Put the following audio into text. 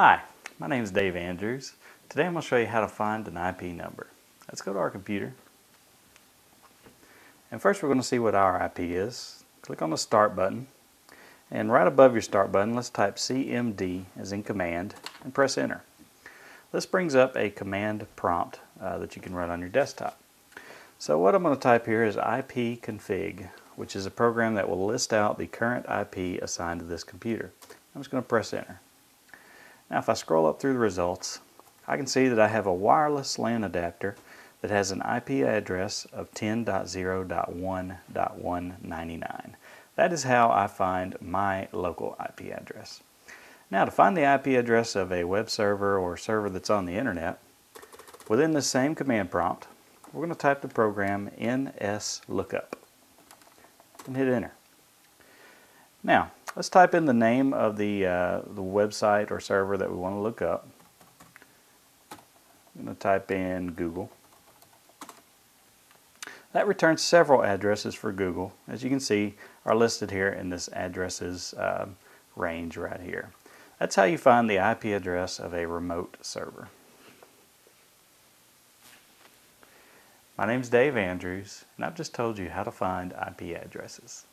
Hi, my name is Dave Andrews. Today I'm going to show you how to find an IP number. Let's go to our computer. And first we're going to see what our IP is. Click on the Start button. And right above your Start button, let's type CMD as in command and press Enter. This brings up a command prompt uh, that you can run on your desktop. So what I'm going to type here is ipconfig, which is a program that will list out the current IP assigned to this computer. I'm just going to press Enter. Now if I scroll up through the results, I can see that I have a wireless LAN adapter that has an IP address of 10.0.1.199. That is how I find my local IP address. Now to find the IP address of a web server or server that's on the internet, within the same command prompt, we're going to type the program nslookup and hit enter. Now, let's type in the name of the, uh, the website or server that we want to look up. I'm going to type in Google. That returns several addresses for Google. As you can see, are listed here in this addresses uh, range right here. That's how you find the IP address of a remote server. My name is Dave Andrews, and I've just told you how to find IP addresses.